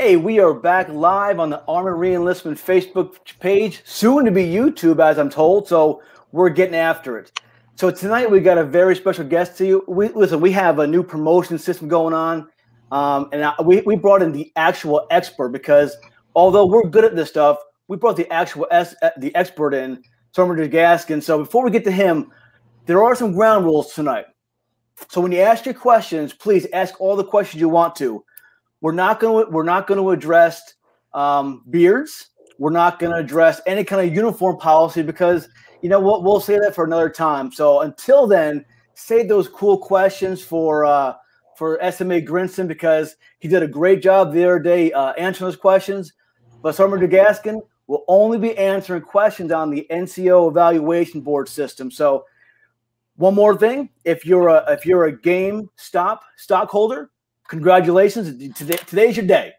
Hey, we are back live on the Army Reenlistment Facebook page, soon to be YouTube, as I'm told. So we're getting after it. So tonight we got a very special guest to you. We listen. We have a new promotion system going on, um, and I, we we brought in the actual expert because although we're good at this stuff, we brought the actual S, uh, the expert in, Sergeant Gaskin. So before we get to him, there are some ground rules tonight. So when you ask your questions, please ask all the questions you want to. We're not going to we're not going to address um, beards. We're not going to address any kind of uniform policy because you know what we'll, say that for another time. So until then, save those cool questions for uh, for SMA Grinston because he did a great job the other day uh, answering those questions. But Summer DeGaskin will only be answering questions on the NCO evaluation board system. So one more thing, if you're a if you're a GameStop stockholder, congratulations. Today, today's your day.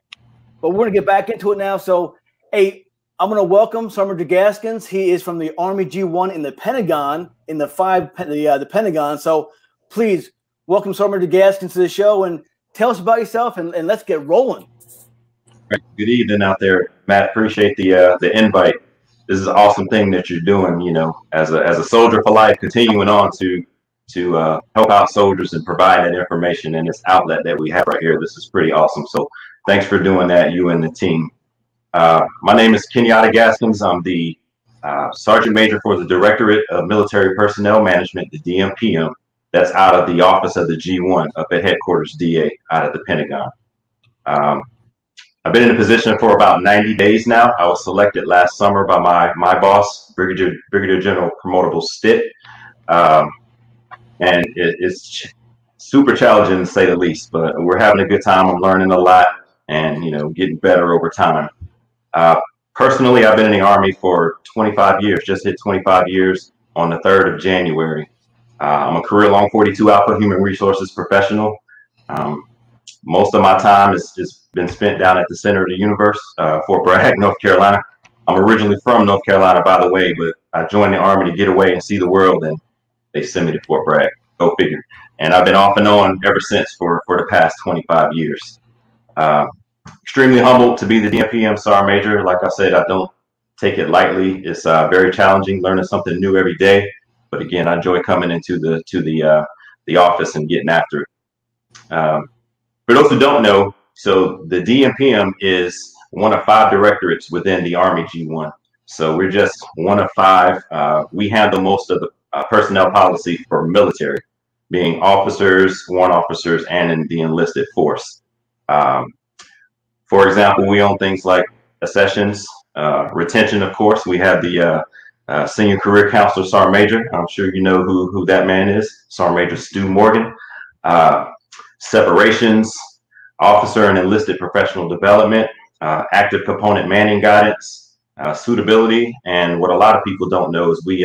But we're gonna get back into it now. So hey, I'm gonna welcome Summer DeGaskins. He is from the Army G1 in the Pentagon, in the five the uh, the Pentagon. So please welcome Summer DeGaskins to the show and tell us about yourself and, and let's get rolling. Good evening out there, Matt. Appreciate the uh, the invite this is an awesome thing that you're doing. You know, as a as a soldier for life, continuing on to to uh, help out soldiers and provide that information in this outlet that we have right here. This is pretty awesome. So thanks for doing that, you and the team. Uh, my name is Kenyatta Gaskins. I'm the uh, Sergeant Major for the Directorate of Military Personnel Management, the DMPM. That's out of the office of the G1 up at headquarters DA out of the Pentagon. Um, I've been in a position for about 90 days now. I was selected last summer by my my boss, Brigadier Brigadier General Promotable Stitt, um, and it, it's super challenging to say the least. But we're having a good time. I'm learning a lot, and you know, getting better over time. Uh, personally, I've been in the Army for 25 years. Just hit 25 years on the 3rd of January. Uh, I'm a career long 42 Alpha Human Resources professional. Um, most of my time has just been spent down at the center of the universe, uh, Fort Bragg, North Carolina. I'm originally from North Carolina, by the way, but I joined the Army to get away and see the world, and they sent me to Fort Bragg. Go figure. And I've been off and on ever since for, for the past 25 years. Uh, extremely humbled to be the DMPM SAR Major. Like I said, I don't take it lightly. It's uh, very challenging, learning something new every day. But again, I enjoy coming into the to the uh, the office and getting after it. Um, for those who don't know, so the DMPM is one of five directorates within the Army G1. So we're just one of five. Uh, we handle most of the uh, personnel policy for military, being officers, warrant officers, and in the enlisted force. Um, for example, we own things like accessions, uh, retention, of course. We have the uh, uh, senior career counselor, Sergeant Major. I'm sure you know who, who that man is, Sergeant Major Stu Morgan. Uh, separations, officer and enlisted professional development, uh, active component manning guidance, suitability, and what a lot of people don't know is we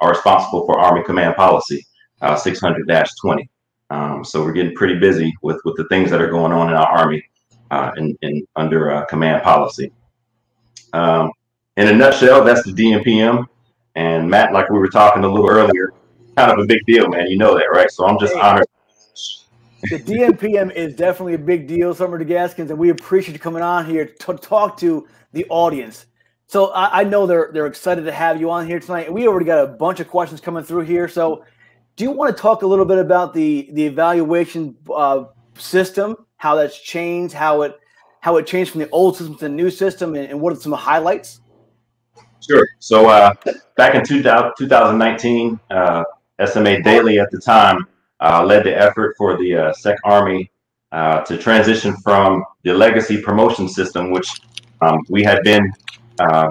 are responsible for Army Command Policy uh, 600-20. Um, so we're getting pretty busy with with the things that are going on in our Army uh, in, in under uh, command policy. Um, in a nutshell, that's the DMPM. And Matt, like we were talking a little earlier, kind of a big deal, man. You know that, right? So I'm just honored the DMPM is definitely a big deal, Summer DeGaskins, and we appreciate you coming on here to talk to the audience. So I, I, know they're they're excited to have you on here tonight. We already got a bunch of questions coming through here. So, do you want to talk a little bit about the the evaluation uh, system, how that's changed, how it how it changed from the old system to the new system, and, and what are some highlights? Sure. So uh, back in 2000, 2019, uh, SMA Dailey at the time uh, led the effort for the uh, SEC Army uh, to transition from the legacy promotion system, which um, we had been, uh,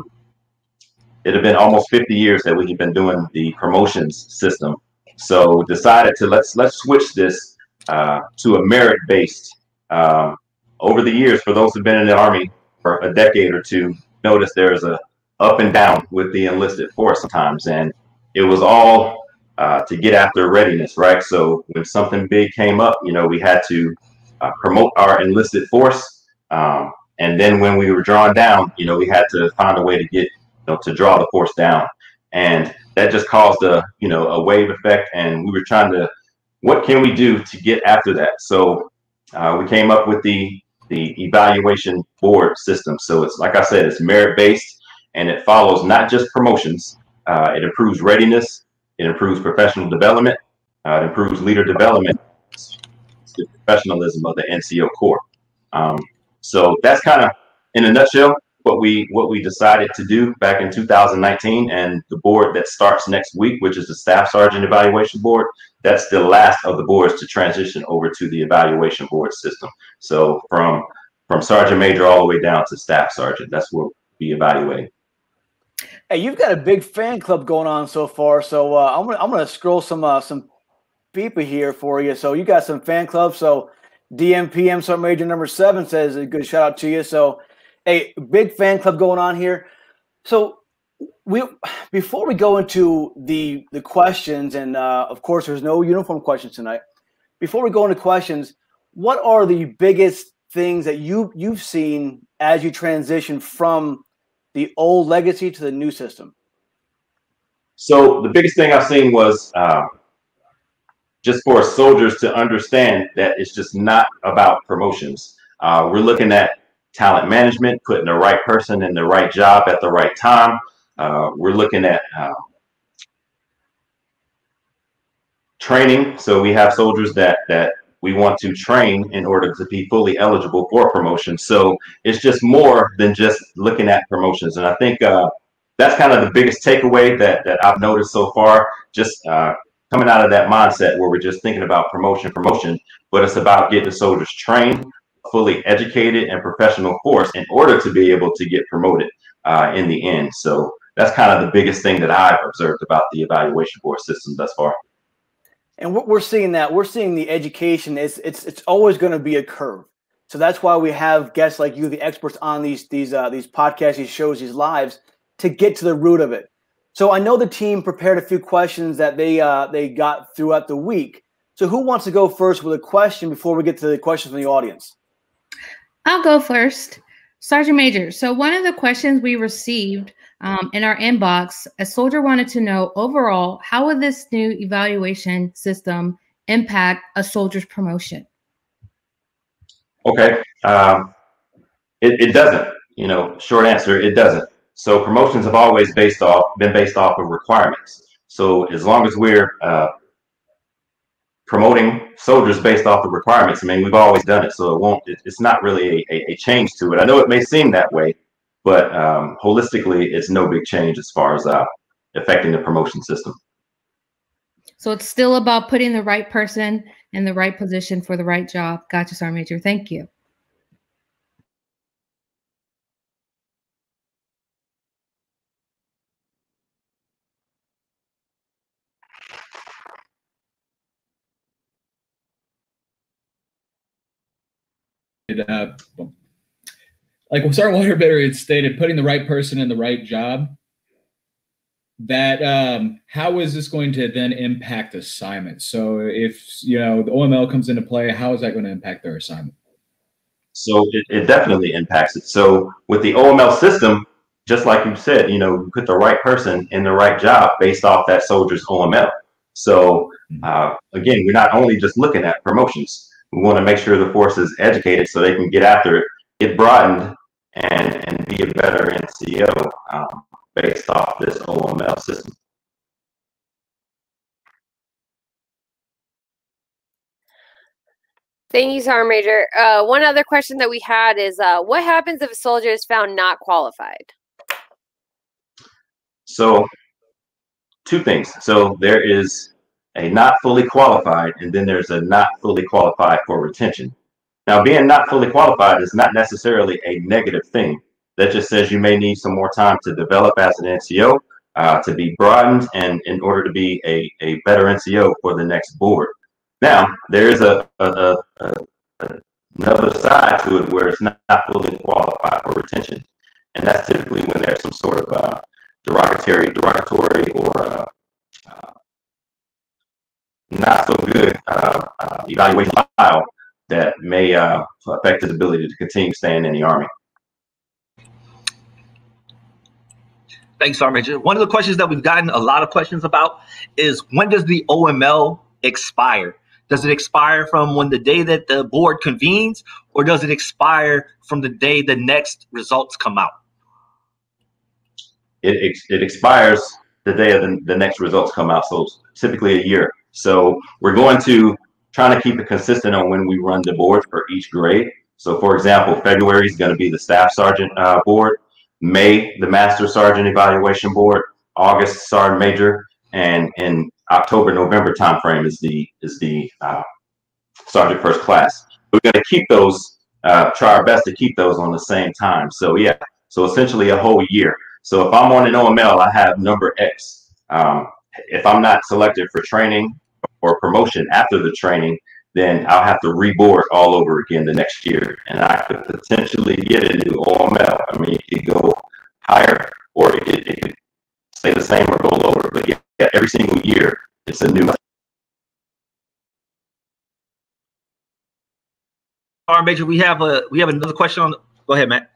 it had been almost 50 years that we had been doing the promotions system. So decided to let's let's switch this uh, to a merit-based. Um, over the years, for those who've been in the Army for a decade or two, notice there's a up and down with the enlisted force sometimes, and it was all uh, to get after readiness, right? So when something big came up, you know, we had to uh, promote our enlisted force. Um, and then when we were drawn down, you know, we had to find a way to get, you know, to draw the force down. And that just caused a, you know, a wave effect. And we were trying to, what can we do to get after that? So uh, we came up with the the evaluation board system. So it's like I said, it's merit based and it follows not just promotions. Uh, it improves readiness. It improves professional development. Uh, it improves leader development. It's the professionalism of the NCO Corps. Um, so that's kind of, in a nutshell, what we what we decided to do back in 2019 and the board that starts next week which is the staff sergeant evaluation board that's the last of the boards to transition over to the evaluation board system. So from from sergeant major all the way down to staff sergeant that's what we'll be evaluating hey you've got a big fan club going on so far so uh, i'm gonna i'm gonna scroll some uh, some people here for you. So you got some fan clubs so dmpm sergeant major number seven says a good shout out to you so a big fan club going on here. So we before we go into the the questions, and uh, of course, there's no uniform questions tonight. Before we go into questions, what are the biggest things that you you've seen as you transition from the old legacy to the new system? So the biggest thing I've seen was uh, just for soldiers to understand that it's just not about promotions. Uh, we're looking at talent management, putting the right person in the right job at the right time. Uh, we're looking at uh, training. So we have soldiers that that we want to train in order to be fully eligible for promotion. So it's just more than just looking at promotions. And I think uh, that's kind of the biggest takeaway that that I've noticed so far. Just uh, coming out of that mindset where we're just thinking about promotion, promotion, but it's about getting the soldiers trained fully educated and professional force in order to be able to get promoted uh, in the end. So that's kind of the biggest thing that I've observed about the evaluation board system thus far. And we're seeing that we're seeing the education. It's it's it's always going to be a curve. So that's why we have guests like you, the experts on these these uh, these podcasts, these shows, these lives, to get to the root of it. So I know the team prepared a few questions that they uh, they got throughout the week. So who wants to go first with a question before we get to the questions from the audience? I'll go first. Sergeant Major, so one of the questions we received um, in our inbox, a soldier wanted to know overall, how would this new evaluation system impact a soldier's promotion? Okay. Um, it, it doesn't, you know, short answer, it doesn't. So promotions have always based off, been based off of requirements. So as long as we're uh, promoting soldiers based off the requirements. I mean, we've always done it, so it won't. It, it's not really a, a, change to it. I know it may seem that way, but um, holistically, it's no big change as far as uh, affecting the promotion system. So it's still about putting the right person in the right position for the right job. Gotcha, Sergeant Major. Thank you. Uh, like Sergeant Waterbury had stated, putting the right person in the right job. That um, how is this going to then impact assignment? So if you know the OML comes into play, how is that going to impact their assignment? So it, it definitely impacts it. So with the OML system, just like you said, you know, you put the right person in the right job based off that soldier's OML. So mm-hmm. uh, again, we're not only just looking at promotions we want to make sure the force is educated so they can get after it, get broadened, and and be a better NCO um, based off this OML system. Thank you, Sergeant Major. Uh, one other question that we had is, uh, what happens if a soldier is found not qualified? So, two things. So there is a not fully qualified, and then there's a not fully qualified for retention. Now, being not fully qualified is not necessarily a negative thing. That just says you may need some more time to develop as an NCO, uh, to be broadened, and in order to be a, a better NCO for the next board. Now, there is a, a, a, a another side to it where it's not, not fully qualified for retention, and that's typically when there's some sort of uh, derogatory, derogatory, or uh, not so good uh, uh, evaluation file that may uh, affect his ability to continue staying in the Army. Thanks, Sergeant. One of the questions that we've gotten a lot of questions about is when does the OML expire? Does it expire from when the day that the board convenes, or does it expire from the day the next results come out? It, it, it expires the day of the, the next results come out. So typically a year. So we're going to trying to keep it consistent on when we run the board for each grade. So for example, February is going to be the staff sergeant uh, board, May, the master sergeant evaluation board, August sergeant major, and in October, November timeframe is the is the uh, sergeant first class. We're going to keep those, uh, try our best to keep those on the same time. So yeah, so essentially a whole year. So if I'm on an OML, I have number X. Um, if I'm not selected for training or promotion after the training, then I'll have to reboard all over again the next year. And I could potentially get a new OML. I mean, it could go higher or it, it could stay the same or go lower. But yeah, yeah, every single year it's a new. All right, Major, we have a we have another question on. Go ahead, Matt.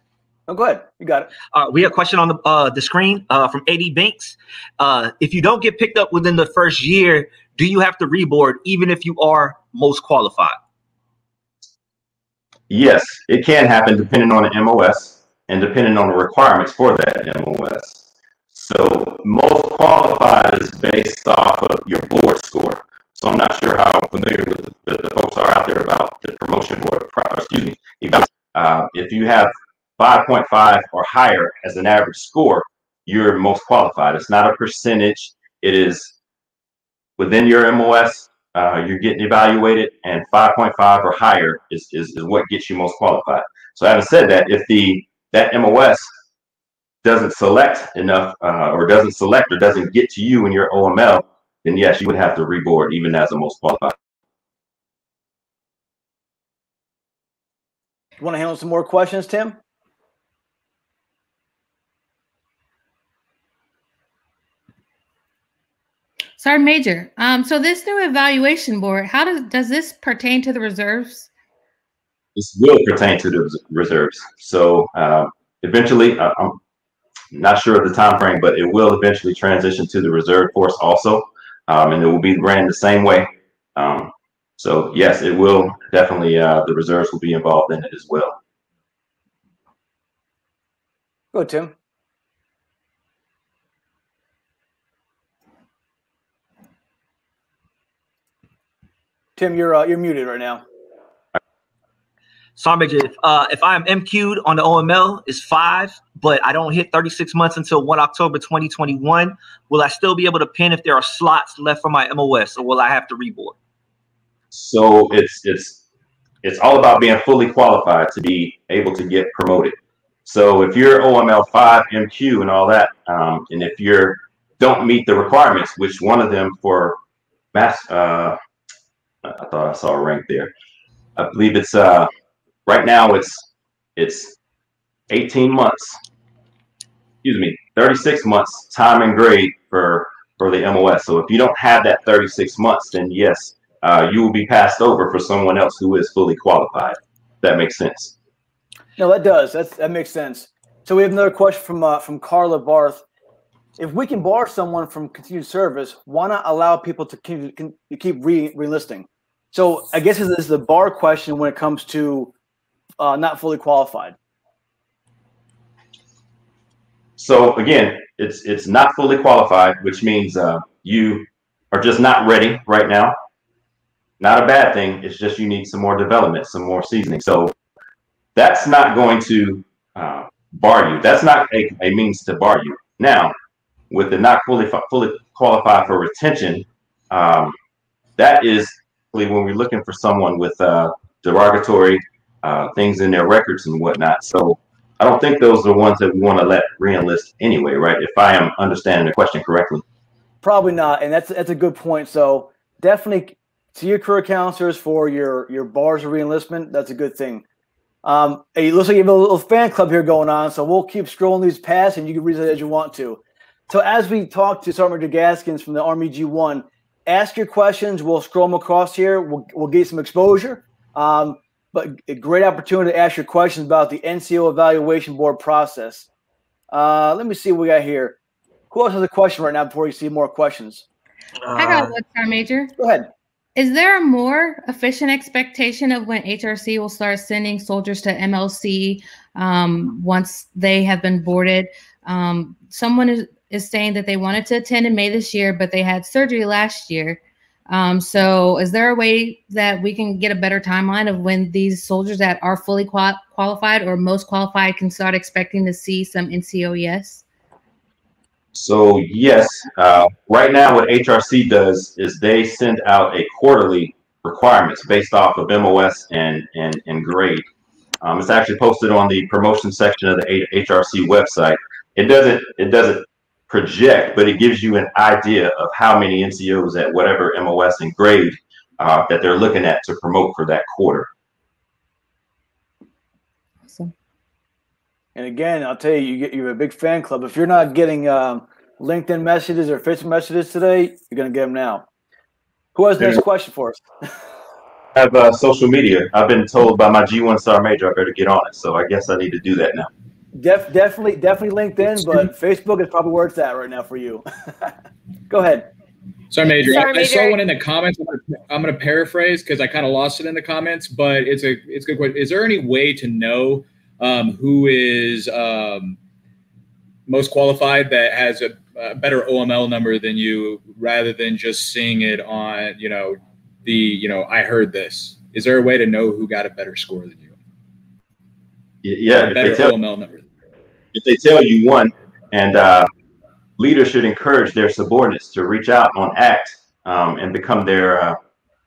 Oh, go ahead. You got it. Uh, we have a question on the uh, the screen uh, from AD Banks. Uh, if you don't get picked up within the first year, do you have to reboard even if you are most qualified? Yes, it can happen depending on the MOS and depending on the requirements for that MOS. So most qualified is based off of your board score. So I'm not sure how familiar with the, the folks are out there about the promotion board. Excuse me. Uh, if you have 5.5 or higher as an average score, you're most qualified. It's not a percentage. It is within your MOS. Uh, you're getting evaluated, and 5.5 or higher is, is, is what gets you most qualified. So having said that, if the that MOS doesn't select enough uh, or doesn't select or doesn't get to you in your OML, then yes, you would have to reboard even as a most qualified. You want to handle some more questions, Tim? Sergeant Major, um, so this new evaluation board, how does does this pertain to the reserves? This will pertain to the reserves. So uh, eventually, uh, I'm not sure of the time frame, but it will eventually transition to the reserve force also, um, and it will be ran the same way. Um, so yes, it will definitely. Uh, the reserves will be involved in it as well. Go, Tim. Tim, you're uh, you're muted right now. Sergeant Major, if, uh, if I'm MQ'd on the OML is five, but I don't hit 36 months until 1 October 2021, will I still be able to pin if there are slots left for my MOS, or will I have to reboard? So it's it's it's all about being fully qualified to be able to get promoted. So if you're OML five MQ and all that, um, and if you're don't meet the requirements, which one of them for mass uh, I thought I saw a rank there. I believe it's uh right now it's it's 18 months. Excuse me, 36 months time and grade for for the MOS. So if you don't have that 36 months, then yes, uh, you will be passed over for someone else who is fully qualified. That makes sense. No, that does. That's, that makes sense. So we have another question from uh, from Carla Barth. If we can bar someone from continued service, why not allow people to keep, keep re relisting? So I guess this is the bar question when it comes to uh, not fully qualified. So again, it's it's not fully qualified, which means uh, you are just not ready right now. Not a bad thing. It's just you need some more development, some more seasoning. So that's not going to uh, bar you. That's not a, a means to bar you. Now, with the not fully fully qualified for retention, um, that is when we're looking for someone with uh, derogatory uh, things in their records and whatnot. So I don't think those are the ones that we want to let reenlist anyway, right? If I am understanding the question correctly. Probably not, and that's that's a good point. So definitely see your career counselors for your your bars of reenlistment. That's a good thing. Um, it looks like you have a little fan club here going on, so we'll keep scrolling these past, and you can read it as you want to. So as we talk to Sergeant Gaskins from the Army G1, ask your questions. We'll scroll them across here. We'll, we'll get some exposure. Um, but a great opportunity to ask your questions about the NCO evaluation board process. Uh, let me see what we got here. Who else has a question right now before you see more questions? I got one, Star Major. Go ahead. is there a more efficient expectation of when HRC will start sending soldiers to MLC um, once they have been boarded? Um, someone is, is saying that they wanted to attend in May this year, but they had surgery last year. Um, so, is there a way that we can get a better timeline of when these soldiers that are fully qual- qualified or most qualified can start expecting to see some NCOES? So yes, uh, right now what HRC does is they send out a quarterly requirements based off of MOS and and, and grade. Um, it's actually posted on the promotion section of the HRC website. It doesn't it doesn't project, but it gives you an idea of how many NCOs at whatever MOS and grade uh, that they're looking at to promote for that quarter. And again, I'll tell you, you get you're a big fan club. If you're not getting um, LinkedIn messages or Facebook messages today, you're gonna get them now. Who has the next question for us? I have uh, social media. I've been told by my G1 Star Major I better get on it, so I guess I need to do that now. Def, definitely, definitely LinkedIn, but Facebook is probably where it's at right now for you. Go ahead. Sorry, Major. Sorry, I, I saw one in the comments. I'm going to paraphrase because I kind of lost it in the comments, but it's a it's a good question. Is there any way to know um, who is um, most qualified that has a, a better OML number than you, rather than just seeing it on you know the you know I heard this? Is there a way to know who got a better score than you? Y- Yeah, if they tell, OML if they tell you one, and uh, leaders should encourage their subordinates to reach out on ACT um, and become their uh,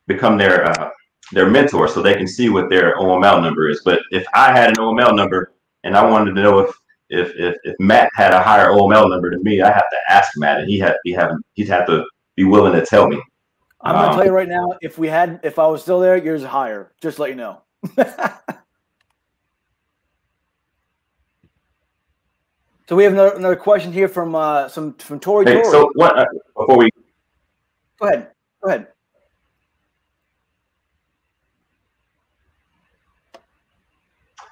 become their uh, their mentor, so they can see what their OML number is. But if I had an OML number and I wanted to know if if if, if Matt had a higher OML number than me, I have to ask Matt, and he had he have he'd have to be willing to tell me. I'm gonna Um, tell you right now, if we had, if I was still there, yours is higher. Just to let you know. so we have another, another question here from uh, some from Tori. Hey, Tori. so what uh, before we Go ahead. Go ahead.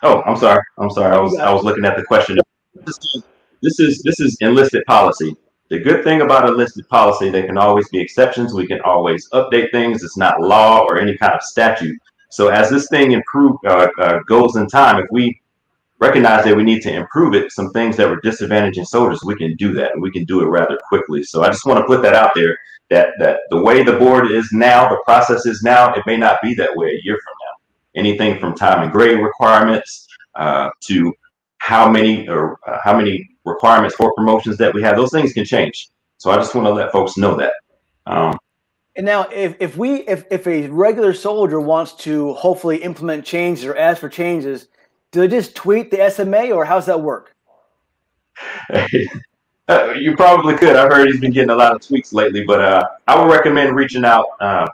Oh, I'm sorry. I'm sorry. I was I was looking at the question. This is this is this is enlisted policy. The good thing about enlisted policy, there can always be exceptions. We can always update things. It's not law or any kind of statute. So as this thing improve uh, uh, goes in time, if we recognize that we need to improve it, some things that were disadvantaging soldiers, we can do that, and we can do it rather quickly. So I just want to put that out there that that the way the board is now, the process is now, it may not be that way a year from now anything from time and grade requirements uh, to how many or uh, how many requirements for promotions that we have. Those things can change. So I just want to let folks know that. Um, And now, if, if we if, if a regular soldier wants to hopefully implement changes or ask for changes, do they just tweet the SMA or how's that work? uh, you probably could. I've heard he's been getting a lot of tweets lately, but uh, I would recommend reaching out uh,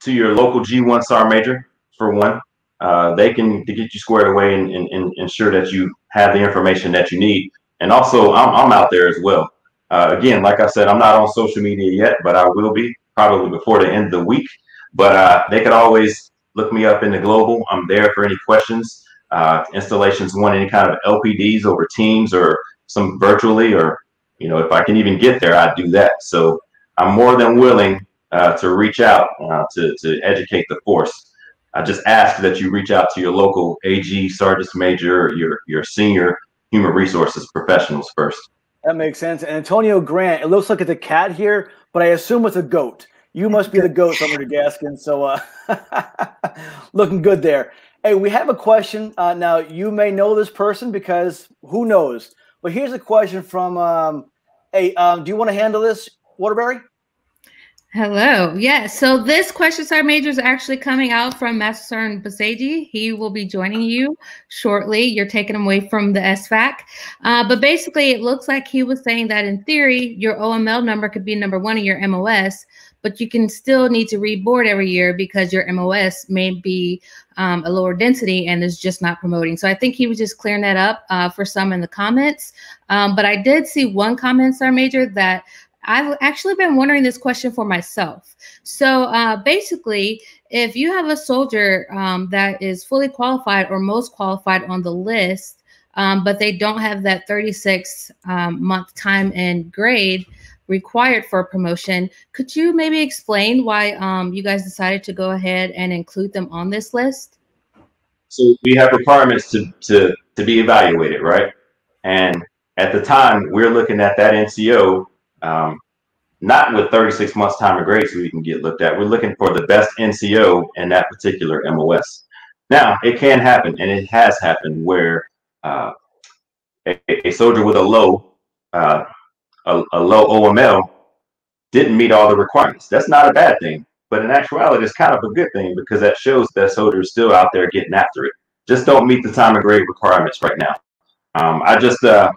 to your local G1 SAR major for one. Uh, they can to get you squared away and, and, and ensure that you have the information that you need. And also, I'm, I'm out there as well. Uh, again, like I said, I'm not on social media yet, but I will be probably before the end of the week. But they could always look me up in the global. I'm there for any questions, uh, installations, want any kind of LPDs over Teams or some virtually, or you know, if I can even get there, I'd do that. So I'm more than willing uh, to reach out uh, to to educate the force. I just ask that you reach out to your local AG, Sergeant Major, your your senior human resources professionals first. That makes sense. And Antonio Grant, it looks like it's a cat here, but I assume it's a goat. You must be the goat, Senator Gaskin. So, uh, looking good there. Hey, we have a question. Uh, now, you may know this person because who knows? But here's a question from. Um, hey, um, do you want to handle this, Waterbury? Hello. Yeah. So this question star major is actually coming out from Master Sergeant. He will be joining you shortly. You're taking him away from the SFAC. Uh, but basically, it looks like he was saying that in theory, your OML number could be number one in your MOS, but you can still need to reboard every year because your MOS may be um, a lower density and is just not promoting. So I think he was just clearing that up uh, for some in the comments. Um, but I did see one comment, Star Major, that I've actually been wondering this question for myself. So uh, basically, if you have a soldier um, that is fully qualified or most qualified on the list, um, but they don't have that 36 um, month time and grade required for a promotion. Could you maybe explain why um, you guys decided to go ahead and include them on this list? So we have requirements to to to be evaluated, right? And at the time, we're looking at that NCO um, not with 36 months time of grace we can get looked at. We're looking for the best NCO in that particular MOS. Now, it can happen, and it has happened where uh, a, a, soldier with a low uh, a, a low OML didn't meet all the requirements. That's not a bad thing, but in actuality, it's kind of a good thing because that shows that soldier is still out there getting after it. Just don't meet the time and grade requirements right now. Um, I just uh,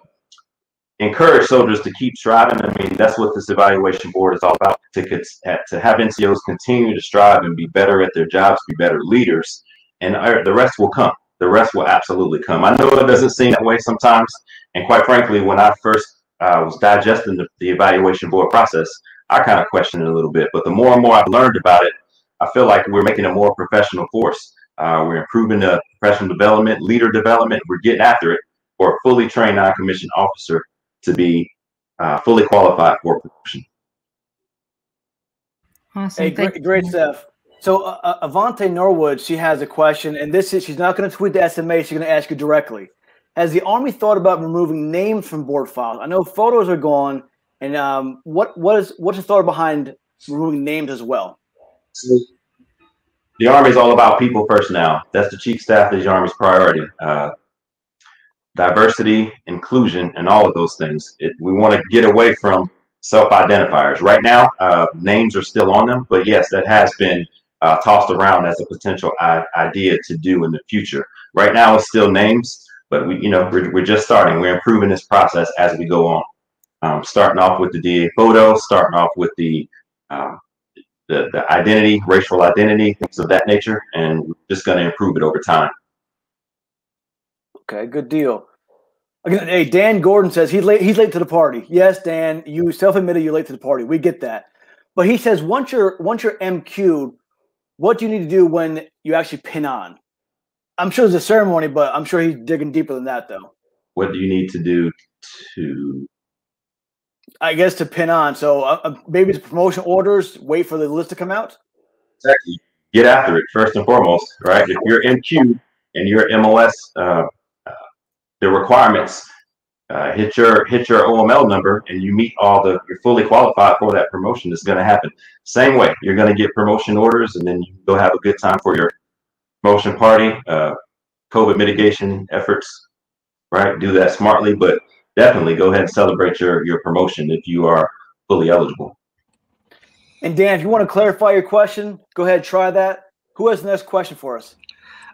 encourage soldiers to keep striving. I mean, that's what this evaluation board is all about to, to have NCOs continue to strive and be better at their jobs, be better leaders, and the rest will come. The rest will absolutely come. I know it doesn't seem that way sometimes. And quite frankly, when I first uh, was digesting the, the evaluation board process, I kind of questioned it a little bit. But the more and more I've learned about it, I feel like we're making a more professional force. Uh, we're improving the professional development, leader development. We're getting after it for a fully trained non-commissioned officer to be uh, fully qualified for promotion. Awesome. Hey, great, great stuff. So uh, uh, Avante Norwood, she has a question, and this is she's not going to tweet the SMA. She's going to ask you directly. Has the Army thought about removing names from board files? I know photos are gone, and um, what what is what's the thought behind removing names as well? The Army is all about people first now. That's the Chief Staff of the Army's priority. Uh, diversity, inclusion, and all of those things. It, we want to get away from self-identifiers. Right now, uh, names are still on them, but yes, that has been uh, tossed around as a potential idea to do in the future. Right now, it's still names, but we, you know, we're, we're just starting. We're improving this process as we go on. Um, starting off with the DA photo, starting off with the, um, the the identity, racial identity, things of that nature, and we're just going to improve it over time. Okay, good deal. Again, hey, Dan Gordon says he's late. He's late to the party. Yes, Dan, you self-admitted you're late to the party. We get that, but he says once you're once you're MQ'd, what do you need to do when you actually pin on? I'm sure it's a ceremony, but I'm sure he's digging deeper than that, though. What do you need to do to? I guess to pin on. So uh, uh maybe it's promotion orders. Wait for the list to come out. Exactly. Get after it first and foremost, right? If you're in MQ and you're MOS uh, the requirements, uh, hit your hit your OML number, and you meet all the you're fully qualified for that promotion. It's going to happen. Same way, you're going to get promotion orders, and then you go have a good time for your promotion party. Uh, COVID mitigation efforts, right? Do that smartly, but definitely go ahead and celebrate your your promotion if you are fully eligible. And Dan, if you want to clarify your question, go ahead, try that. Who has the next question for us?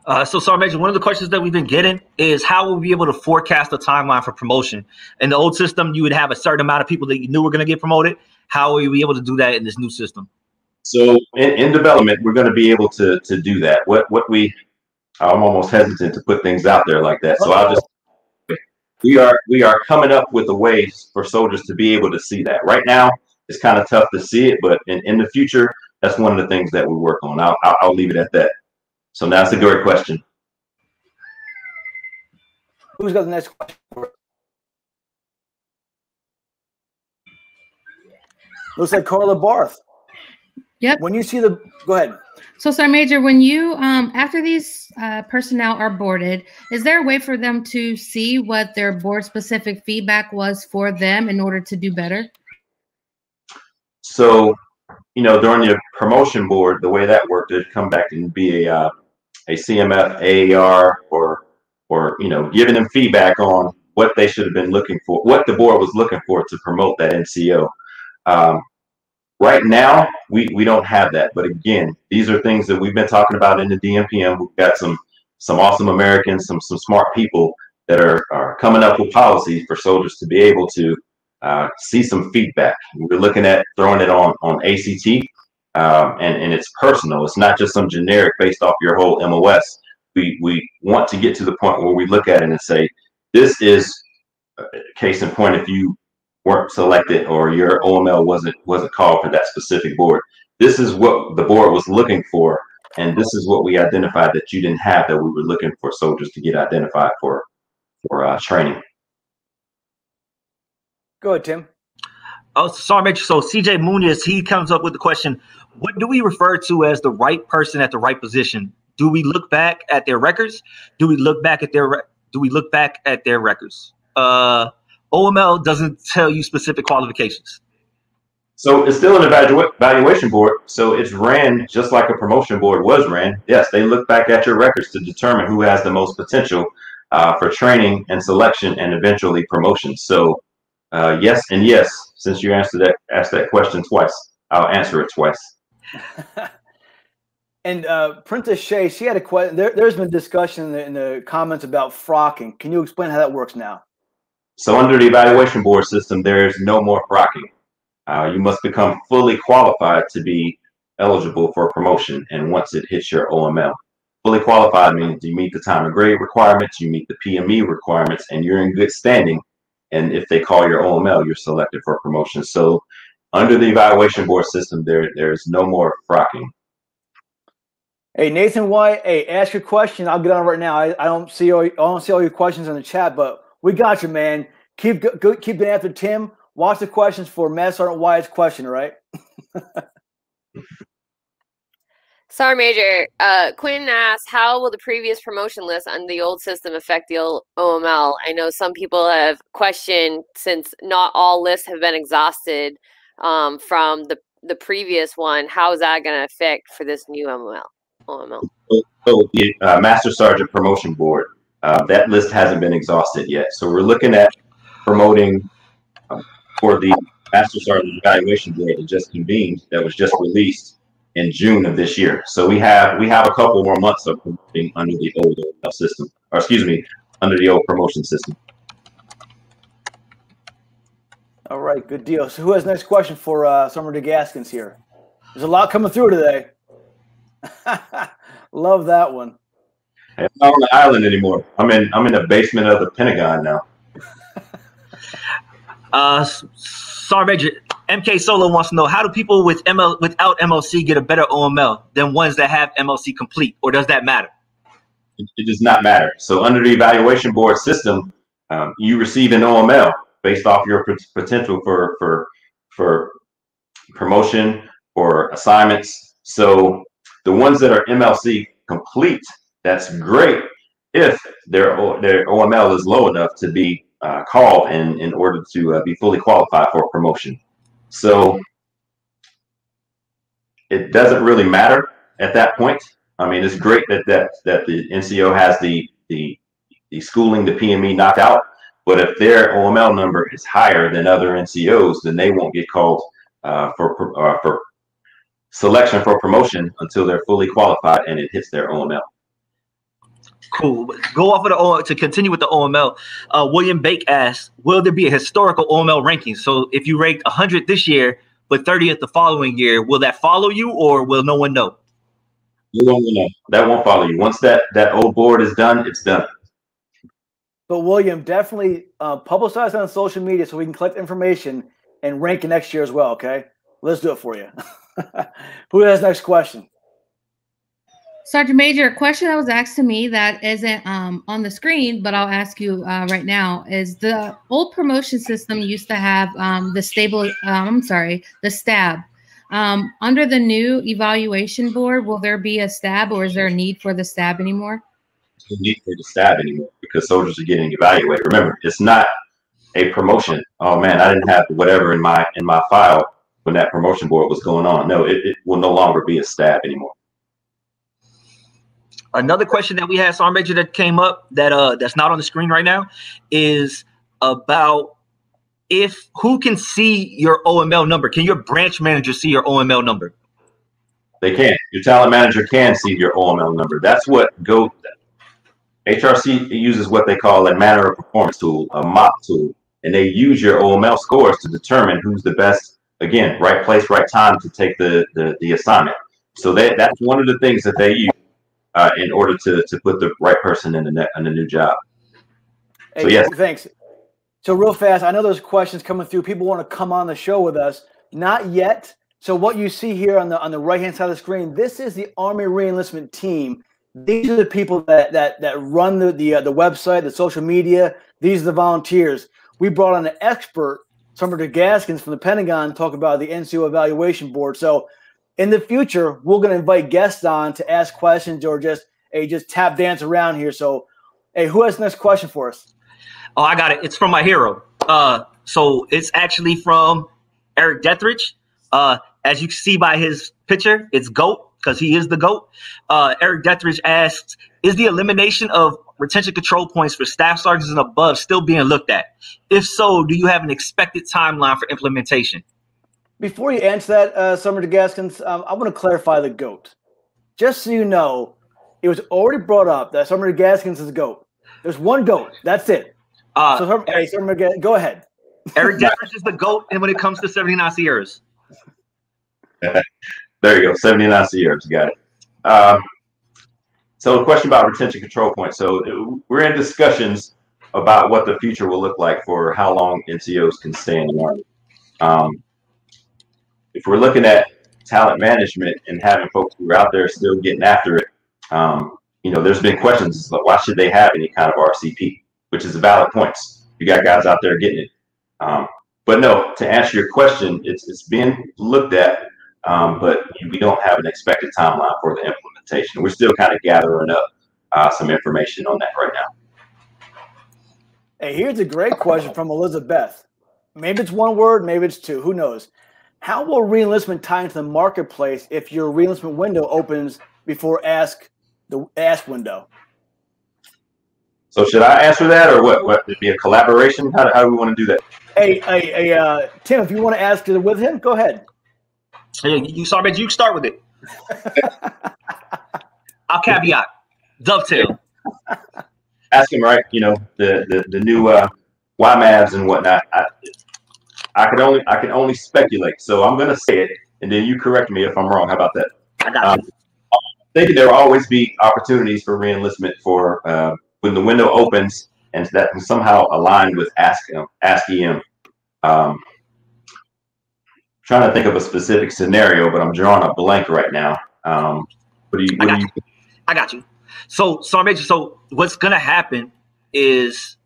Uh, so, Sergeant Major, one of the questions that we've been getting is how will we be able to forecast the timeline for promotion? In the old system, you would have a certain amount of people that you knew were going to get promoted. How will we be able to do that in this new system? So, in, in development, we're going to be able to to do that. What what we, I'm almost hesitant to put things out there like that. So I'll just we are we are coming up with a way for soldiers to be able to see that. Right now, it's kind of tough to see it, but in, in the future, that's one of the things that we work on. I'll, I'll, I'll leave it at that. So that's a great question. Who's got the next question? Looks like Carla Barth. Yep. When you see the, go ahead. So, Sir Major, when you, um, after these uh, personnel are boarded, is there a way for them to see what their board specific feedback was for them in order to do better? So, you know, during the promotion board, the way that worked, it'd come back and be a uh, a CMF, AAR, or or you know, giving them feedback on what they should have been looking for, what the board was looking for to promote that NCO. Um, right now, we we don't have that, but again, these are things that we've been talking about in the DMPM. We've got some some awesome Americans, some some smart people that are are coming up with policies for soldiers to be able to uh, see some feedback. We're looking at throwing it on on ACT um, and, and it's personal. It's not just some generic based off your whole MOS. We, we want to get to the point where we look at it and say, this is case in point if you weren't selected or your OML wasn't wasn't called for that specific board. This is what the board was looking for, and this is what we identified that you didn't have that we were looking for soldiers to get identified for for uh, training. Go ahead, Tim. Oh, sorry, so CJ Muniz, he comes up with the question: What do we refer to as the right person at the right position? Do we look back at their records? Do we look back at their do we look back at their records? Uh, OML doesn't tell you specific qualifications. So it's still an evalu- evaluation board. So it's ran just like a promotion board was ran. Yes, they look back at your records to determine who has the most potential uh, for training and selection and eventually promotion. So uh, yes and yes, since you answered that asked that question twice, I'll answer it twice. and uh, Princess Shay, she had a question. There, has been discussion in the, in the comments about frocking. Can you explain how that works now? So under the evaluation board system, there is no more frocking. Uh, you must become fully qualified to be eligible for promotion. And once it hits your OML, fully qualified means you meet the time and grade requirements, you meet the PME requirements, and you're in good standing. And if they call your OML, you're selected for promotion. So under the evaluation board system, there there's no more frocking. Hey Nathan White, hey, ask your question. I'll get on right now. I, I don't see all I don't see all your questions in the chat, but we got you, man. Keep go, keep getting after Tim. Watch the questions for Matt Sergeant Wyatt's question, right? Sorry, Major. Uh, Quinn asks, how will the previous promotion list on the old system affect the old OML? I know some people have questioned since not all lists have been exhausted um, from the the previous one. How is that going to affect for this new MML? OML. So the uh, Master Sergeant Promotion Board, uh, that list hasn't been exhausted yet. So we're looking at promoting for the Master Sergeant Evaluation Board that just convened, that was just released in June of this year. So we have we have a couple more months of promoting under the old system, or excuse me, under the old promotion system. All right, good deal. So who has next question for uh, Summer DeGaskins here? There's a lot coming through today. Love that one. I'm not on the island anymore. I'm in I'm in the basement of the Pentagon now. Uh, sorry, Major. MK Solo wants to know how do people with ML without MLC get a better OML than ones that have MLC complete, or does that matter? It, it does not matter. So under the evaluation board system, um, you receive an OML based off your potential for for for promotion or assignments. So the ones that are MLC complete, that's great if their their OML is low enough to be uh, called in in order to uh, be fully qualified for promotion. So it doesn't really matter at that point. I mean, it's great that that that the NCO has the the the schooling, the PME knocked out. But if their OML number is higher than other NCOs, then they won't get called uh, for uh, for selection for promotion until they're fully qualified and it hits their OML. Cool. Go off of the O to continue with the OML. Uh, William Bake asks, will there be a historical OML ranking? So if you ranked 100 this year, but 30th the following year, will that follow you or will no one know? You won't know. That won't follow you. Once that that old board is done, it's done. But William, definitely uh, publicize on social media so we can collect information and rank it next year as well. Okay, let's do it for you. Who has next question? Sergeant Major, a question that was asked to me that isn't um, on the screen, but I'll ask you uh, right now is the old promotion system used to have um, the stable, um, I'm sorry, the stab. Um, under the new evaluation board, will there be a stab or is there a need for the stab anymore? No need for the stab anymore because soldiers are getting evaluated. Remember, it's not a promotion. Oh man, I didn't have whatever in my in my file when that promotion board was going on. No, it, it will no longer be a stab anymore. Another question that we had, Sergeant Major, that came up that uh that's not on the screen right now is about if who can see your OML number? Can your branch manager see your OML number? They can. Your talent manager can see your OML number. That's what go HRC uses what they call a manner of performance tool, a MOP tool, and they use your OML scores to determine who's the best. Again, right place, right time to take the the, the assignment. So that that's one of the things that they use uh, in order to to put the right person in the ne- in the new job. Hey, so yes, thanks. So real fast, I know there's questions coming through. People want to come on the show with us. Not yet. So what you see here on the on the right hand side of the screen, this is the Army reenlistment team. These are the people that that that run the the, uh, the website, the social media. These are the volunteers. We brought on an expert Summer Gaskins from the Pentagon to talk about the NCO evaluation board. So in the future, we're going to invite guests on to ask questions or just a just tap dance around here. So, hey, who has the next question for us? Oh, I got it. It's from my hero. Uh, so it's actually from Eric Dethridge. Uh, as you can see by his picture, it's GOAT because he is the GOAT. Uh, Eric Dethridge asks, is the elimination of retention control points for staff sergeants and above still being looked at? If so, do you have an expected timeline for implementation? Before you answer that, uh, Summer DeGaskins, um, I want to clarify the GOAT. Just so you know, it was already brought up that Summer DeGaskins is a GOAT. There's one GOAT. That's it. Uh, so, hey, Summer, go ahead. Eric Dethridge is the GOAT, and when it comes to 79 Sierras. there you go, 79 Sierras. Got it. Um, so, a question about retention control points. So, we're in discussions about what the future will look like for how long NCOs can stay in the Army. Um, if we're looking at talent management and having folks who are out there still getting after it, um, you know, there's been questions like, why should they have any kind of RCP, which is a valid points. You got guys out there getting it. Um, but no, to answer your question, it's it's being looked at, um, but we don't have an expected timeline for the implementation. We're still kind of gathering up uh, some information on that right now. Hey, here's a great question from Elizabeth. Maybe it's one word, maybe it's two. Who knows? How will reenlistment tie into the marketplace if your reenlistment window opens before ask the ask window? So should I answer that, or what? What would be a collaboration? How do, how do we want to do that? Hey, hey, hey uh, Tim, if you want to ask it with him, go ahead. Hey, you sorry, you start with it. I'll caveat, dovetail. Ask him, right? You know the the, the new uh, YMABs and whatnot. I, I can only I can only speculate. So I'm gonna say it, and then you correct me if I'm wrong. How about that? I got um, thinking there will always be opportunities for reenlistment for uh, when the window opens and that can somehow align with Ask Ask EM. Um, trying to think of a specific scenario, but I'm drawing a blank right now. Um, what do you? What I, got do you you. I got you. So, so so what's gonna happen is,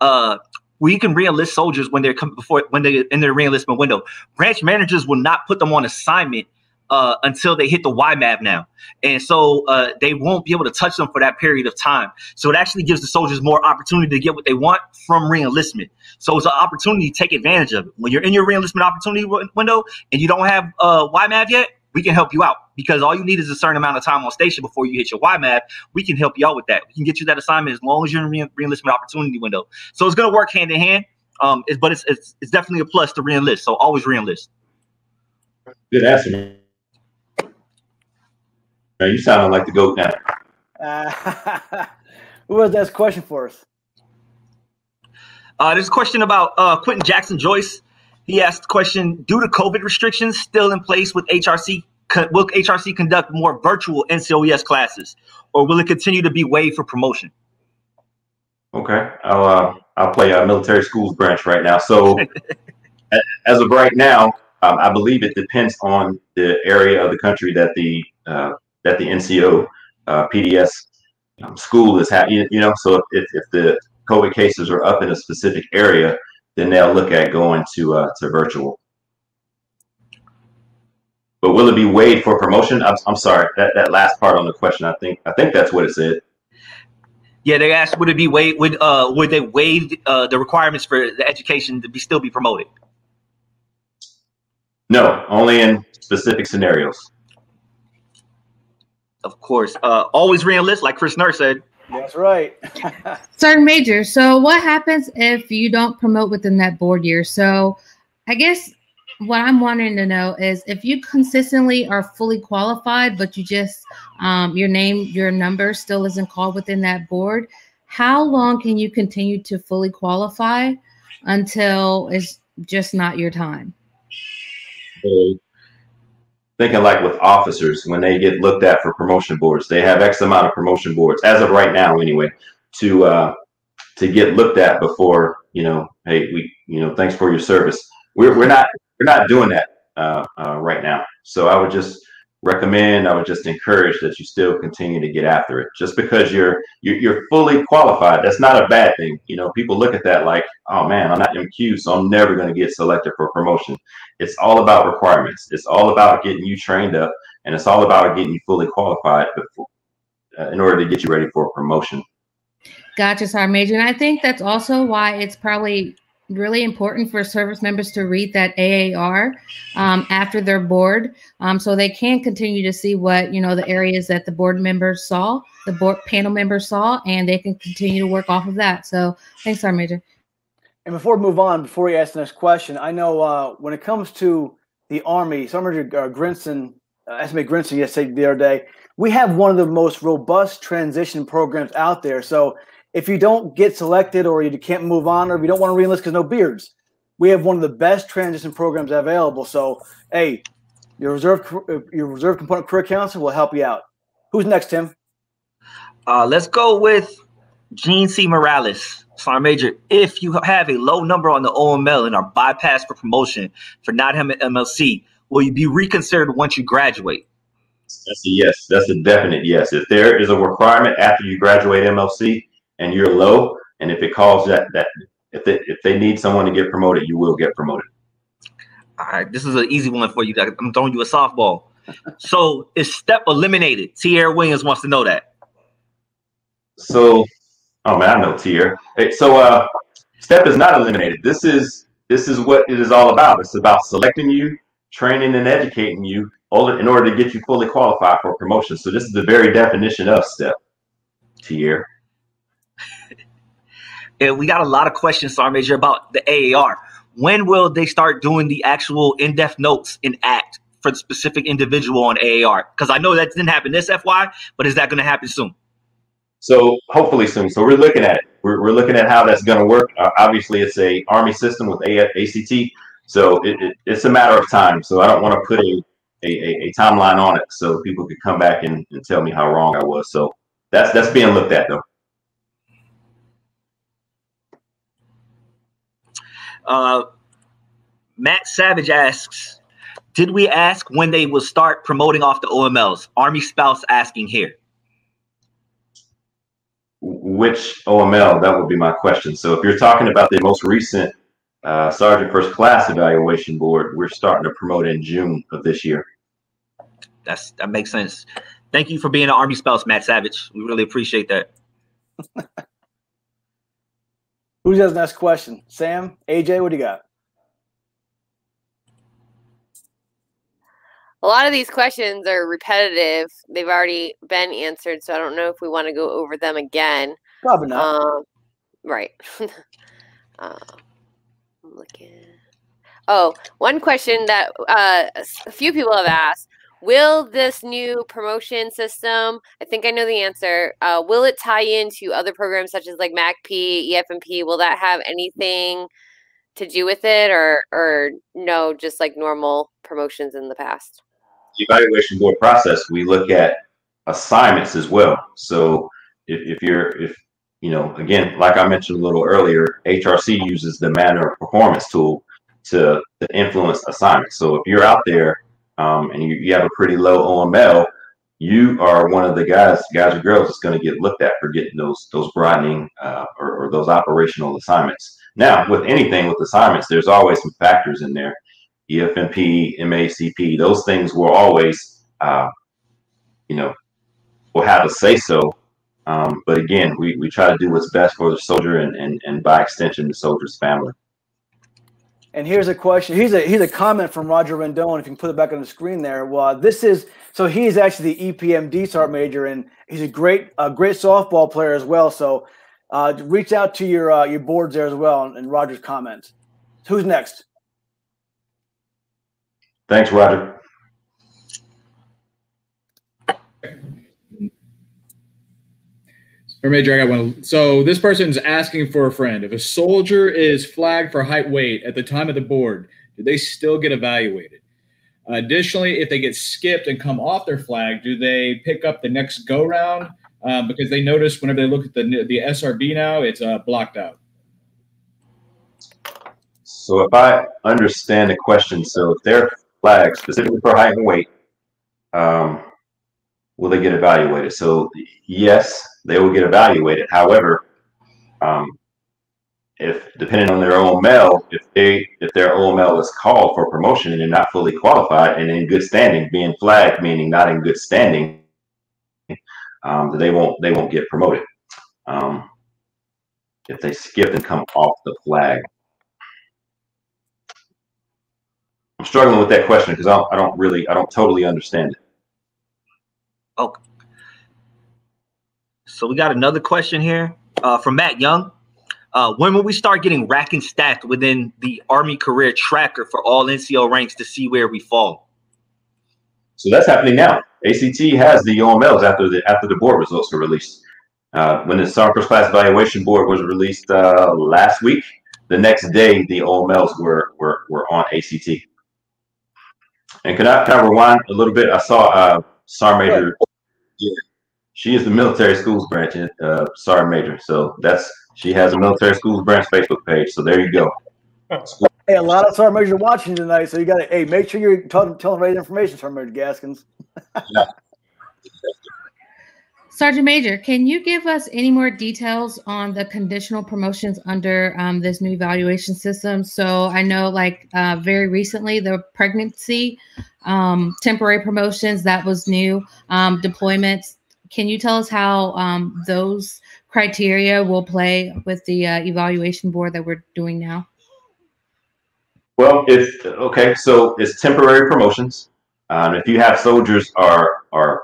uh, we can reenlist soldiers when they're coming before when they in their reenlistment window. Branch managers will not put them on assignment uh, until they hit the YMAV now. And so uh, they won't be able to touch them for that period of time. So it actually gives the soldiers more opportunity to get what they want from reenlistment. So it's an opportunity to take advantage of it. When you're in your reenlistment opportunity w- window and you don't have uh, YMAV yet, we can help you out because all you need is a certain amount of time on station before you hit your YMAV. We can help you out with that. We can get you that assignment as long as you're in re- reenlistment opportunity window. So it's going to work hand in hand. Um, it's, but it's, it's, it's definitely a plus to reenlist. So always reenlist. Good answer. Now you sounding like the goat now. Uh, who has that question for us? Uh, there's a question about uh, Quentin Jackson Joyce. He asked the question: Due to COVID restrictions still in place with HRC, will HRC conduct more virtual NCOES classes, or will it continue to be waived for promotion? Okay, I'll uh, I'll play a military schools branch right now. So, as of right now, um, I believe it depends on the area of the country that the uh, that the NCO uh, PDS um, school is having. You know, so if, if the COVID cases are up in a specific area, then they'll look at going to uh, to virtual. But will it be waived for promotion? I'm, I'm sorry, that, that last part on the question, I think I think that's what it said. Yeah, they asked would it be waived would uh would they waive uh, the requirements for the education to be still be promoted? No, only in specific scenarios. Of course. Uh, always reenlist, like Chris Nurse said. That's right. Sergeant Major. So, what happens if you don't promote within that board year? So, I guess what I'm wanting to know is if you consistently are fully qualified, but you just um, your name, your number still isn't called within that board. How long can you continue to fully qualify until it's just not your time? Thinking like with officers when they get looked at for promotion boards they have x amount of promotion boards as of right now anyway to uh to get looked at before you know hey we you know thanks for your service. We're, we're not we're not doing that uh, uh right now. So i would just recommend, I would just encourage that you still continue to get after it. Just because you're you're, fully qualified, that's not a bad thing. You know, people look at that like, oh man, I'm not MQ, so I'm never going to get selected for promotion. It's all about requirements. It's all about getting you trained up, and it's all about getting you fully qualified before, uh, in order to get you ready for promotion. Gotcha, Sergeant Major. And I think that's also why it's probably really important for service members to read that AAR um, after their board, um, so they can continue to see what you know the areas that the board members saw, the board panel members saw, and they can continue to work off of that. So thanks, Sergeant Major. And before we move on, before you ask the next question, I know uh, when it comes to the Army, Sergeant Major uh, Grinston, uh, SMA Grinston, yesterday the other day, we have one of the most robust transition programs out there. So if you don't get selected or you can't move on or if you don't want to reenlist because no beards, we have one of the best transition programs available. So, hey, your reserve your reserve component career council will help you out. Who's next, Tim? Uh, let's go with Gene C. Morales, Sergeant Major. If you have a low number on the OML and are bypassed for promotion for not having MLC, will you be reconsidered once you graduate? That's a yes. That's a definite yes. If there is a requirement after you graduate MLC, and you're low, and if it calls that that if they if they need someone to get promoted, you will get promoted. All right, this is an easy one for you. I'm throwing you a softball. so is step eliminated? Tierra Williams wants to know that. So, oh man, I know Tier. Hey, so uh, step is not eliminated. This is this is what it is all about. It's about selecting you, training and educating you in order to get you fully qualified for promotion. So this is the very definition of step. Tier. And we got a lot of questions, Sergeant Major, about the AAR. When will they start doing the actual in-depth notes in ACT for the specific individual on AAR? Because I know that didn't happen this FY, but is that going to happen soon? So hopefully soon. So we're looking at it. We're, we're looking at how that's going to work. Uh, obviously, it's a Army system with ACT, so it, it, it's a matter of time. So I don't want to put a, a, a, timeline on it so people could come back and, and tell me how wrong I was. So that's that's being looked at though. Uh, Matt Savage asks, did we ask when they will start promoting off the OMLs? Army spouse asking here. Which OML? That would be my question. So if you're talking about the most recent uh, Sergeant First Class Evaluation Board, we're starting to promote in June of this year. That's that makes sense. Thank you for being an Army spouse, Matt Savage. We really appreciate that. Who has the next question? Sam, AJ, what do you got? A lot of these questions are repetitive. They've already been answered, so I don't know if we want to go over them again. Probably not. Um, right. uh, I'm looking. Oh, one question that uh, a few people have asked Will this new promotion system, I think I know the answer, uh, will it tie into other programs such as like MACP, EFMP? Will that have anything to do with it or, or no, just like normal promotions in the past? Evaluation board process, we look at assignments as well. So if, if you're, if, you know, again, like I mentioned a little earlier, HRC uses the manner of performance tool to, to influence assignments. So if you're out there um, and you, you have a pretty low OML, you are one of the guys, guys or girls that's going to get looked at for getting those those broadening uh, or, or, those operational assignments. Now, with anything with assignments, there's always some factors in there. EFMP, MACP, those things will always, uh, you know, will have a say so. Um, but again, we, we try to do what's best for the soldier and, and, and by extension, the soldier's family. And here's a question. Here's a here's a comment from Roger Rendon. If you can put it back on the screen there. Well, this is so he's actually the EPMD sergeant major, and he's a great a great softball player as well. So uh, reach out to your uh, your boards there as well, and, and Roger's comments. Who's next? Thanks, Roger. Or Major, I got one. So this person's asking for a friend. If a soldier is flagged for height weight at the time of the board, do they still get evaluated? Additionally, if they get skipped and come off their flag, do they pick up the next go round? Um, because they notice whenever they look at the the SRB now, it's uh, blocked out. So if I understand the question, so if they're flagged specifically for height and weight, um, will they get evaluated? So yes, they will get evaluated. However, um, if depending on their OML, if they if their OML is called for promotion and they're not fully qualified and in good standing, being flagged meaning not in good standing, um, they won't they won't get promoted. Um, if they skip and come off the flag. I'm struggling with that question because I don't, I don't really I don't totally understand it. Okay. So we got another question here uh, from Matt Young. Uh, when will we start getting rack and stacked within the Army career tracker for all NCO ranks to see where we fall? So that's happening now. ACT has the OMLs after the after the board results were released. Uh, when the Sergeant First Class Evaluation Board was released uh, last week, the next day the OMLs were were, were on ACT. And can I, can I rewind a little bit? I saw uh, Sergeant Major. Yeah, she is the military schools branch, uh, Sergeant Major. So that's she has a military schools branch Facebook page. So there you go. Hey, a lot of Sergeant Major watching tonight, so you got to hey make sure you're telling telling right information, Sergeant Major Gaskins. yeah. Sergeant Major, can you give us any more details on the conditional promotions under um, this new evaluation system? So I know, like uh, very recently, the pregnancy um, temporary promotions that was new um, deployments. Can you tell us how um, those criteria will play with the uh, evaluation board that we're doing now? Well, if okay, so it's temporary promotions. Um, if you have soldiers are are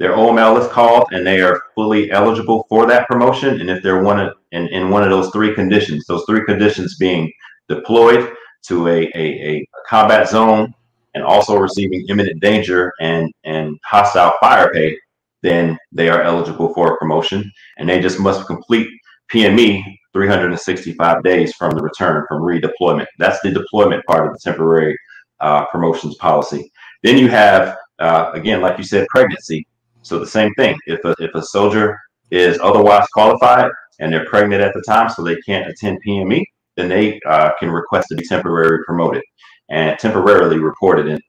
their OML is called and they are fully eligible for that promotion. And if they're one of, in, in one of those three conditions, those three conditions being deployed to a, a, a combat zone and also receiving imminent danger and, and hostile fire pay, then they are eligible for a promotion. And they just must complete PME 365 days from the return from redeployment. That's the deployment part of the temporary uh, promotions policy. Then you have, uh, again, like you said, pregnancy. So the same thing. If a, if a soldier is otherwise qualified and they're pregnant at the time, so they can't attend PME, then they uh, can request to be temporarily promoted and temporarily reported and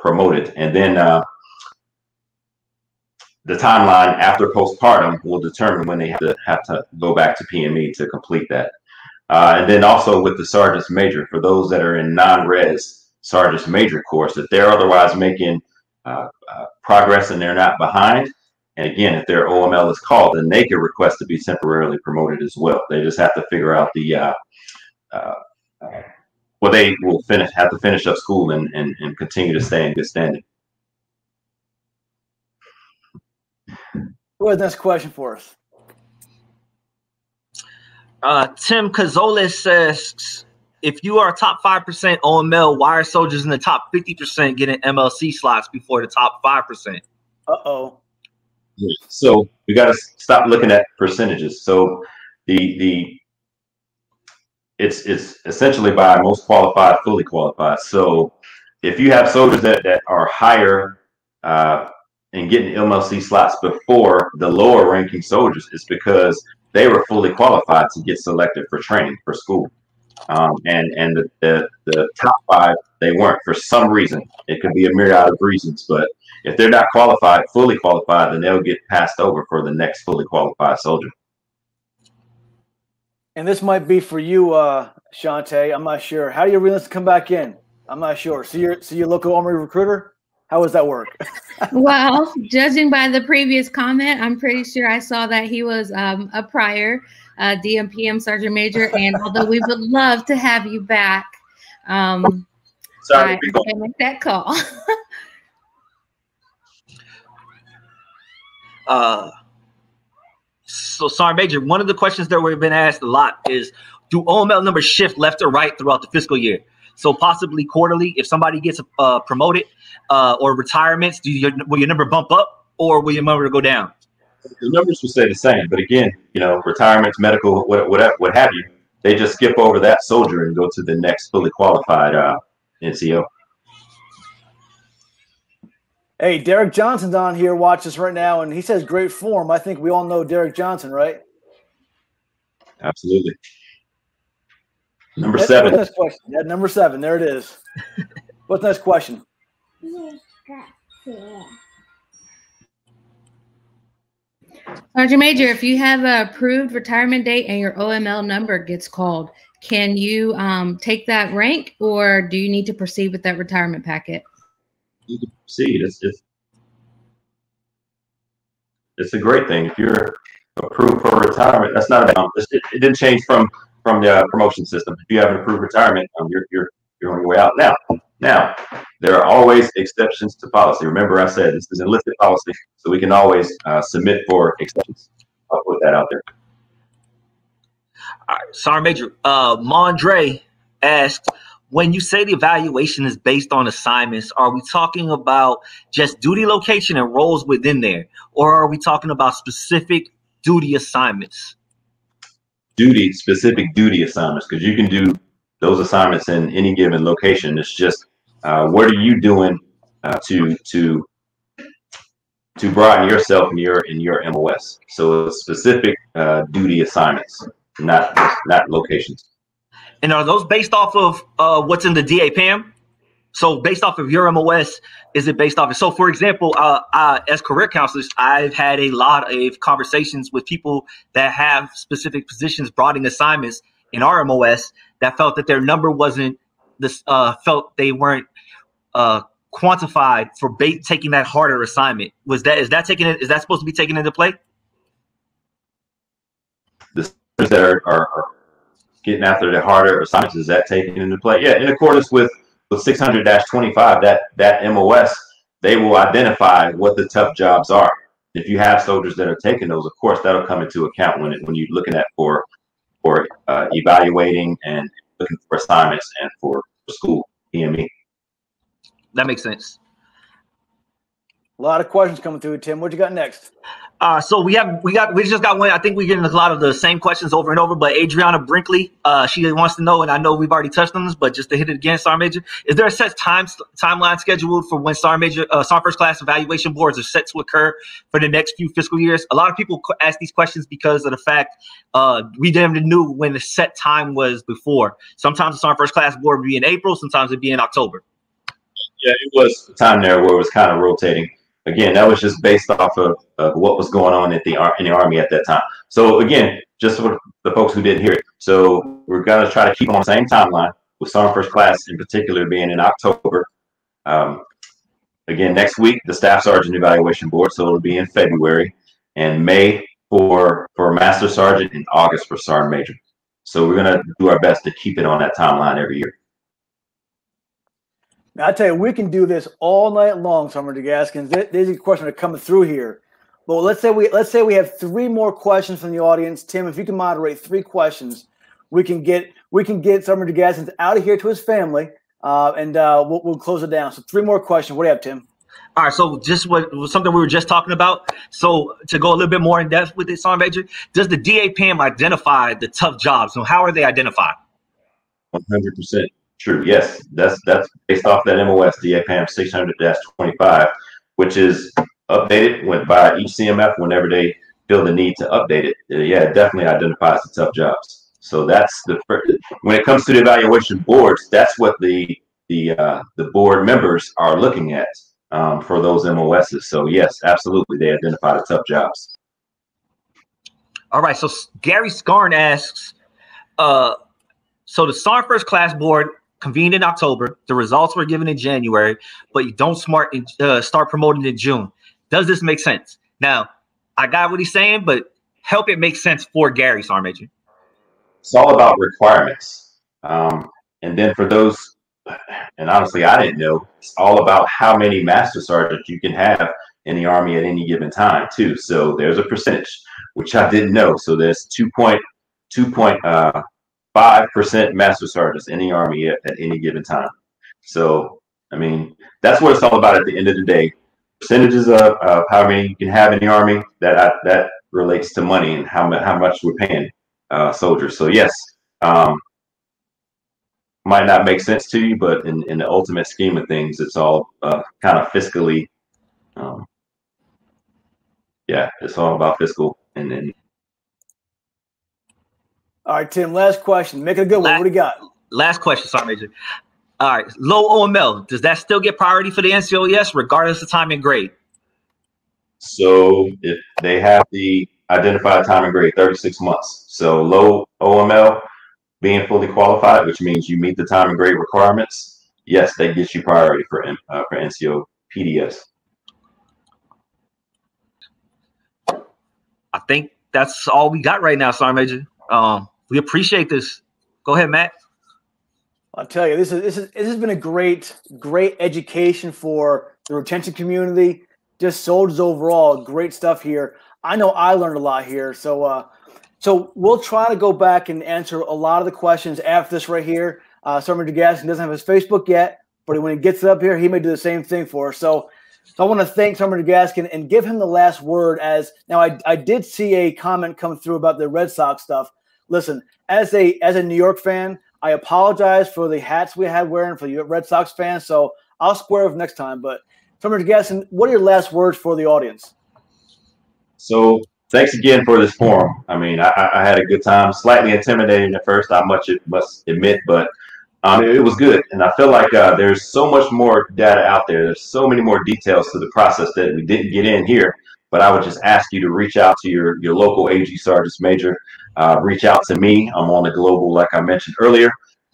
promoted. And then uh, the timeline after postpartum will determine when they have to have to go back to PME to complete that. Uh, and then also with the sergeant's major, for those that are in non-res sergeant's major course, if they're otherwise making uh, uh, progress and they're not behind. And again, if their OML is called, then they can request to be temporarily promoted as well. They just have to figure out the uh, uh, uh well, they will finish have to finish up school and, and, and continue to stay in good standing. Who has next question for us? Uh, Tim Cazolis says, if you are top 5% on OML, why are soldiers in the top 50% getting MLC slots before the top 5%? Uh oh. So we got to stop looking at percentages. So the the it's it's essentially by most qualified, fully qualified. So if you have soldiers that, that are higher uh, and getting MLC slots before the lower ranking soldiers, is because they were fully qualified to get selected for training for school. Um, and and the, the, the top five they weren't for some reason. It could be a myriad of reasons, but if they're not qualified, fully qualified, then they'll get passed over for the next fully qualified soldier. And this might be for you, uh, Shante. I'm not sure. How do you to come back in? I'm not sure. So you're so your local army recruiter. How does that work? well, judging by the previous comment, I'm pretty sure I saw that he was um, a prior uh, DMPM Sergeant Major. And although we would love to have you back, um, Sorry, I can't make that call. uh, so, Sergeant Major, one of the questions that we've been asked a lot is do OML numbers shift left or right throughout the fiscal year? So possibly quarterly, if somebody gets uh, promoted uh, or retirements, do you, will your number bump up or will your number go down? the numbers will stay the same. But again, you know, retirements, medical, what, what, what have you, they just skip over that soldier and go to the next fully qualified uh, NCO. Hey, Derek Johnson's on here, watch us right now, and he says great form. I think we all know Derek Johnson, right? Absolutely. Number That's seven. Next question. Yeah, number seven. There it is. What's next question? Sergeant Major, if you have an approved retirement date and your OML number gets called, can you um, take that rank or do you need to proceed with that retirement packet? You can proceed. It's, it's, it's a great thing. If you're approved for retirement, that's not a. It, it didn't change from from the promotion system. If you have an approved retirement, um, you're you're you're on your way out now. Now, there are always exceptions to policy. Remember, I said this is enlisted policy, so we can always uh, submit for exceptions. I'll put that out there. All right, Sergeant Major. Uh, Mondre asks, when you say the evaluation is based on assignments, are we talking about just duty location and roles within there, or are we talking about specific duty assignments? Duty, specific duty assignments, because you can do those assignments in any given location. It's just uh, what are you doing uh, to to to broaden yourself in your in your MOS? So specific uh, duty assignments, not not locations. And are those based off of uh, what's in the DAPAM? So based off of your MOS, is it based off of? So for example, uh, uh, as career counselors, I've had a lot of conversations with people that have specific positions, broadening assignments in our MOS that felt that their number wasn't this, uh, felt they weren't uh, quantified for bait taking that harder assignment. Was that is that taken is that supposed to be taken into play? The that are, are, are getting after the harder assignments is that taken into play? Yeah, in accordance with with 600-25, that that MOS they will identify what the tough jobs are. If you have soldiers that are taking those, of course, that'll come into account when it, when you're looking at for for uh, evaluating and looking for assignments and for, for school EME that makes sense. A lot of questions coming through, Tim. What you got next? Uh, so we have we got we just got one. I think we're getting a lot of the same questions over and over. But Adriana Brinkley, uh, she wants to know, and I know we've already touched on this, but just to hit it again, Star Major, is there a set time timeline scheduled for when Star Major uh, Star First Class evaluation boards are set to occur for the next few fiscal years? A lot of people ask these questions because of the fact uh, we never knew when the set time was before. Sometimes the Star First Class board would be in April, sometimes it'd be in October yeah, it was a time there where it was kind of rotating. Again, that was just based off of, of what was going on at the in the army at that time. So again, just for the folks who didn't hear it, so we're gonna try to keep on the same timeline with Sergeant First Class in particular being in October. Um, again, next week the Staff Sergeant Evaluation Board, so it'll be in February, and May for for Master Sergeant, and August for Sergeant Major. So we're gonna do our best to keep it on that timeline every year. Now, I tell you, we can do this all night long, Summer DeGaskins. There's a question that coming through here. But let's say we let's say we have three more questions from the audience. Tim, if you can moderate three questions, we can get we can get Summer DeGaskins out of here to his family, uh, and uh, we'll, we'll close it down. So three more questions. What do you have, Tim? All right, so just what something we were just talking about. So to go a little bit more in depth with this, Sergeant Major, does the DAPAM identify the tough jobs? So how are they identified? One hundred percent. True. Yes, that's that's based off that MOS DAPAM 600-25, which is updated by each CMF whenever they feel the need to update it. Uh, yeah, it definitely identifies the tough jobs. So that's the first, when it comes to the evaluation boards, that's what the the uh, the board members are looking at um, for those MOSs. So yes, absolutely, they identify the tough jobs. All right. So Gary Scarn asks, uh, so the SAR First Class Board convened in October. The results were given in January, but you don't smart uh, start promoting in June. Does this make sense? Now, I got what he's saying, but help it make sense for Gary Sarmajor. It's all about requirements. Um, and then for those, and honestly, I didn't know, it's all about how many master sergeants you can have in the Army at any given time, too. So there's a percentage, which I didn't know. So there's 2.2 point uh, five percent master sergeants in the army at, at, any given time. So, I mean, that's what it's all about at the end of the day. Percentages of, of how many you can have in the army that that relates to money and how how much we're paying uh, soldiers. So yes, um, might not make sense to you, but in, in the ultimate scheme of things, it's all uh, kind of fiscally. Um, yeah, it's all about fiscal and, then. All right, Tim. Last question. Make it a good one. what do you got? Last question, Sergeant Major. All right, low OML. Does that still get priority for the NCOES regardless of time and grade? So if they have the identified time and grade, 36 months. So low OML being fully qualified, which means you meet the time and grade requirements. Yes, that get you priority for uh, for NCO PDS. I think that's all we got right now, Sergeant Major. Um, we appreciate this. Go ahead, Matt. I'll tell you, this is this is this has been a great, great education for the retention community, just soldiers overall. Great stuff here. I know I learned a lot here. So uh so we'll try to go back and answer a lot of the questions after this right here. Uh Sergeant Gaskin doesn't have his Facebook yet, but when he gets up here, he may do the same thing for us. So so I want to thank Sergeant Gaskin and give him the last word as now I, I did see a comment come through about the Red Sox stuff. Listen, as a as a New York fan, I apologize for the hats we had wearing for you Red Sox fans. So I'll square off next time. But Sergeant Gaskin, what are your last words for the audience? So thanks again for this forum. I mean, I, I had a good time. Slightly intimidating at first, I much must admit, but um, it, it, was good. And I feel like uh, there's so much more data out there. There's so many more details to the process that we didn't get in here. But I would just ask you to reach out to your your local AG Sergeant Major. Uh, reach out to me. I'm on the global, like I mentioned earlier,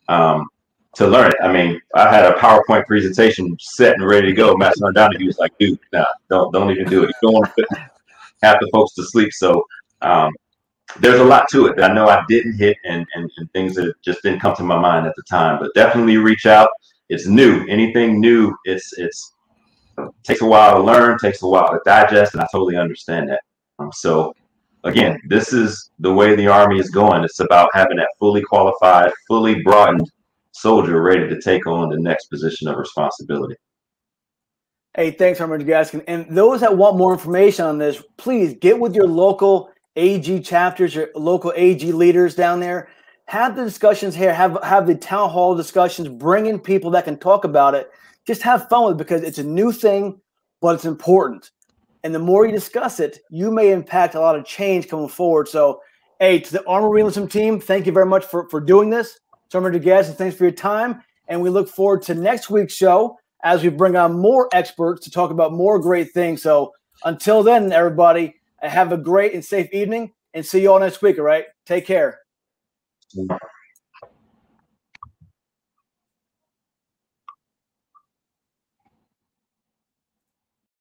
um, to learn it. I mean, I had a PowerPoint presentation set and ready to go. Master Donahue was like, "Dude, nah, don't don't even do it. You don't want to put half the folks to sleep." So um, there's a lot to it that I know I didn't hit and, and, and things that just didn't come to my mind at the time. But definitely reach out. It's new. Anything new, it's it's takes a while to learn, takes a while to digest, and I totally understand that. Um, so again, this is the way the army is going. It's about having that fully qualified, fully broadened soldier ready to take on the next position of responsibility. Hey, thanks, Sergeant Gaskin. And those that want more information on this, please get with your local AG chapters, your local AG leaders down there. Have the discussions here. Have have the town hall discussions. Bring in people that can talk about it. Just have fun with it because it's a new thing, but it's important. And the more you discuss it, you may impact a lot of change coming forward. So, hey, to the Army Reenlistment team, thank you very much for for doing this. Sergeant DeGaz, thanks for your time. And we look forward to next week's show as we bring on more experts to talk about more great things. So until then, everybody, have a great and safe evening and see you all next week. All right. Take care.